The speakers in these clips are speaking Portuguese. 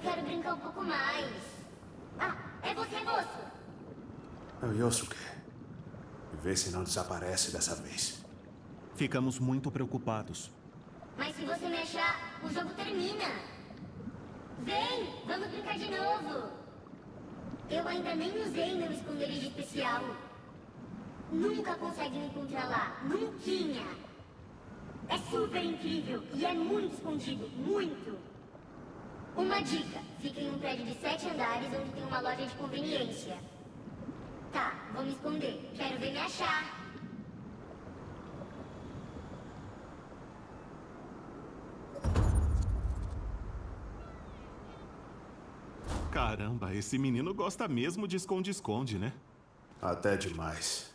Eu quero brincar um pouco mais. Ah, é você, moço. É o Yosuke. Vê se não desaparece dessa vez. Ficamos muito preocupados. Mas se você me achar, o jogo termina. Vem, vamos brincar de novo. Eu ainda nem usei meu esconderijo especial. Nunca consegue me encontrar lá. Nunca. É super incrível e é muito escondido. Muito. Uma dica. Fica em um prédio de sete andares onde tem uma loja de conveniência. Tá, vou me esconder. Quero ver me achar. Caramba, esse menino gosta mesmo de esconde-esconde, né? Até demais.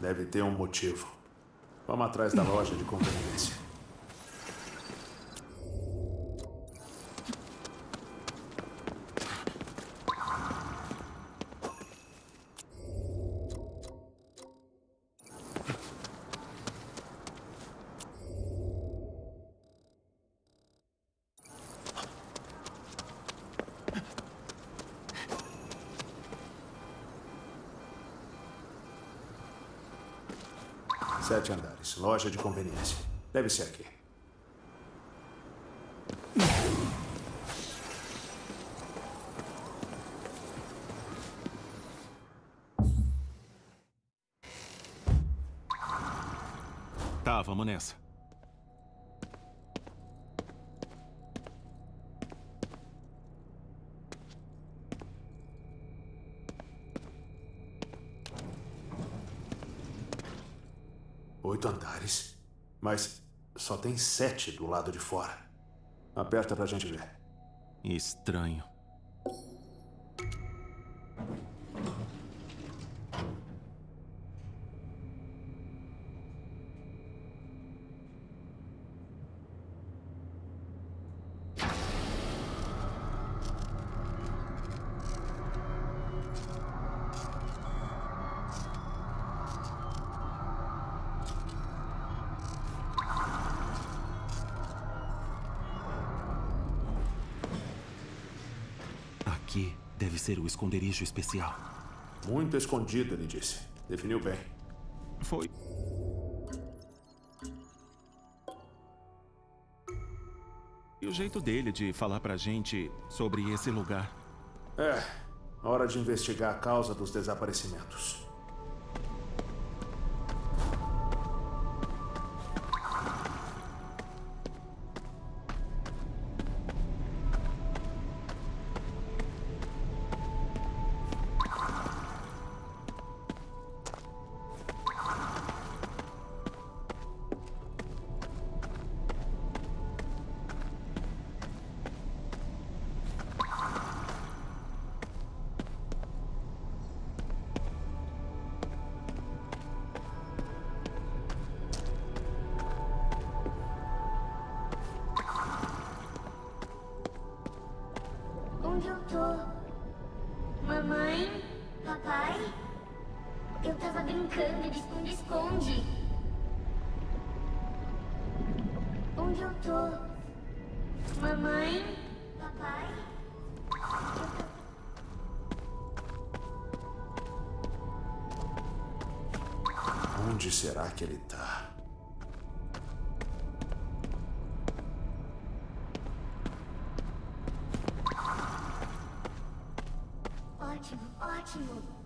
Deve ter um motivo. Vamos atrás da loja de conveniência. Sete andares. Loja de conveniência. Deve ser aqui. Tá, vamos nessa. Oito andares. Mas só tem sete do lado de fora. Aperta pra gente ver. Estranho. Aqui deve ser o esconderijo especial. Muito escondido, ele disse. Definiu bem. Foi. E o jeito dele de falar pra gente sobre esse lugar. É, hora de investigar a causa dos desaparecimentos. De esconde-esconde. Onde eu tô? Mamãe? Papai? Onde será que ele tá? Ótimo, ótimo.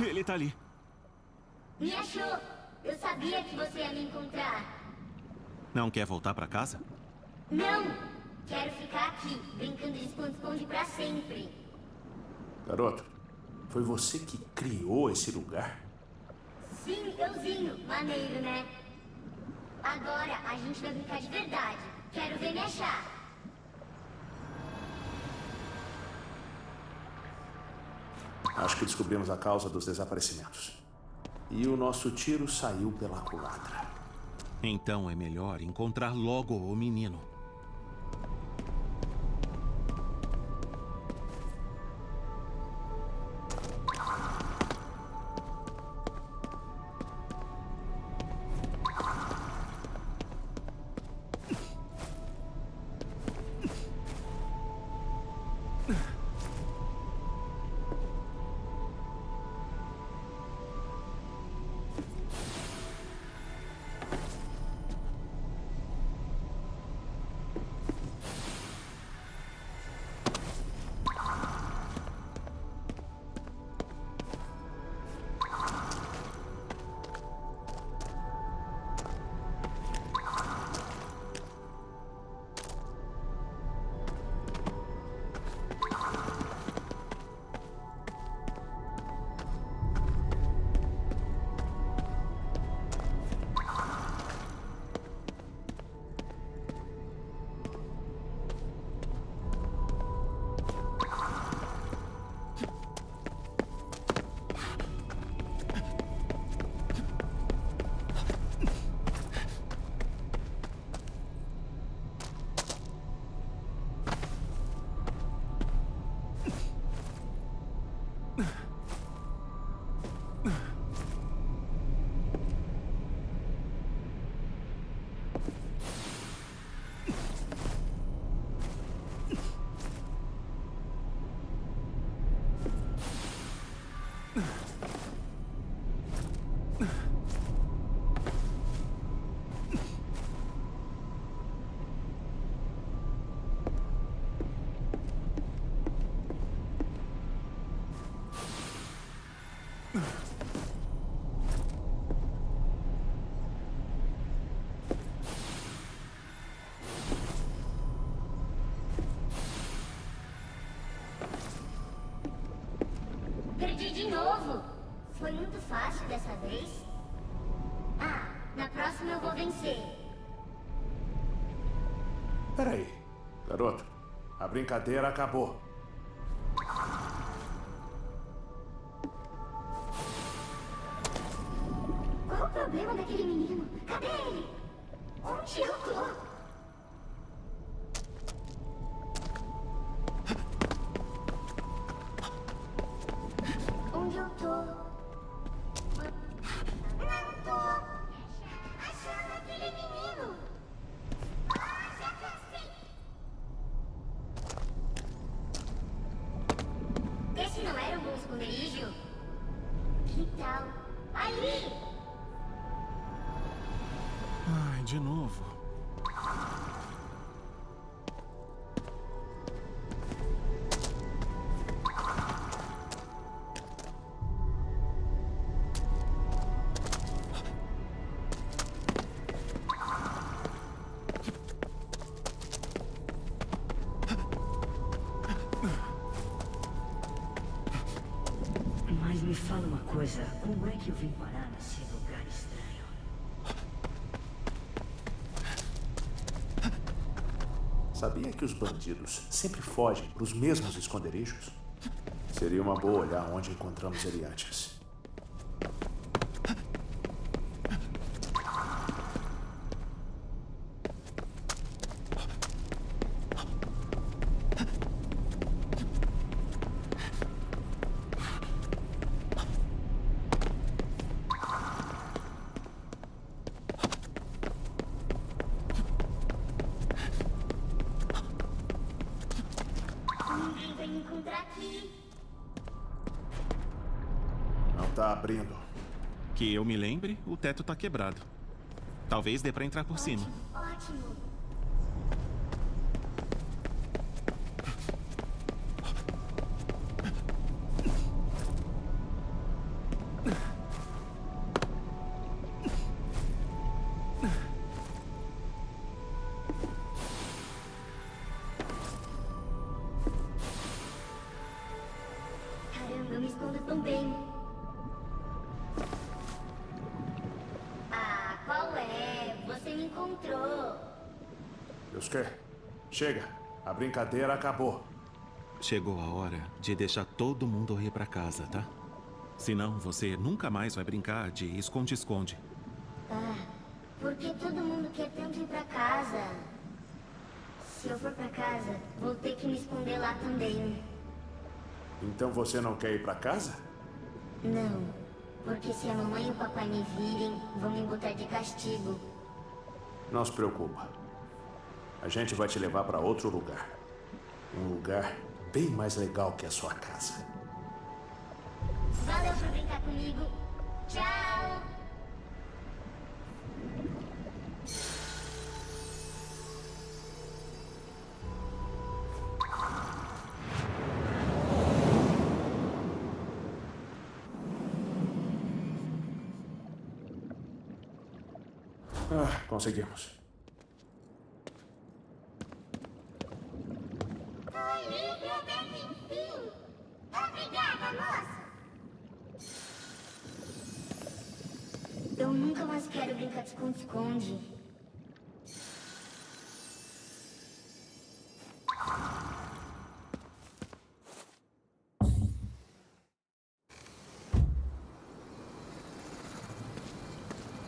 Ele tá ali. Me achou! Eu sabia que você ia me encontrar. Não quer voltar pra casa? Não! Quero ficar aqui, brincando de esconde-esconde pra sempre. Garoto, foi você que criou esse lugar? Sim, euzinho. Maneiro, né? Agora a gente vai brincar de verdade. Quero ver me achar. Acho que descobrimos a causa dos desaparecimentos. E o nosso tiro saiu pela culatra. Então é melhor encontrar logo o menino. Perdi de novo. Foi muito fácil dessa vez. Ah, na próxima eu vou vencer. Peraí, garoto. A brincadeira acabou. Qual o problema daquele menino? Cadê ele? Onde eu tô? Que tal? Ali! Ai, de novo. Como é que eu vim parar nesse lugar estranho? Sabia que os bandidos sempre fogem para os mesmos esconderijos? Seria uma boa olhar onde encontramos ele antes. Ninguém vai me encontrar aqui. Não tá abrindo. Que eu me lembre, o teto tá quebrado. Talvez dê pra entrar por cima. Encontrou. Deus quer. Chega. A brincadeira acabou. Chegou a hora de deixar todo mundo ir pra casa, tá? Senão você nunca mais vai brincar de esconde-esconde. Ah, por que todo mundo quer tanto ir pra casa? Se eu for pra casa, vou ter que me esconder lá também. Então você não quer ir para casa? Não, porque se a mamãe e o papai me virem, vão me botar de castigo. Não se preocupa. A gente vai te levar para outro lugar. Um lugar bem mais legal que a sua casa. Valeu por brincar comigo. Tchau! Ah, conseguimos. Obrigada, moça. Eu nunca mais quero brincar de esconde-esconde.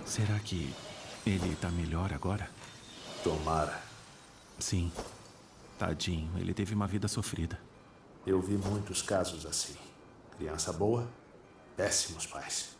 Será que ele tá melhor agora? Tomara. Sim. Tadinho, ele teve uma vida sofrida. Eu vi muitos casos assim. Criança boa, péssimos pais.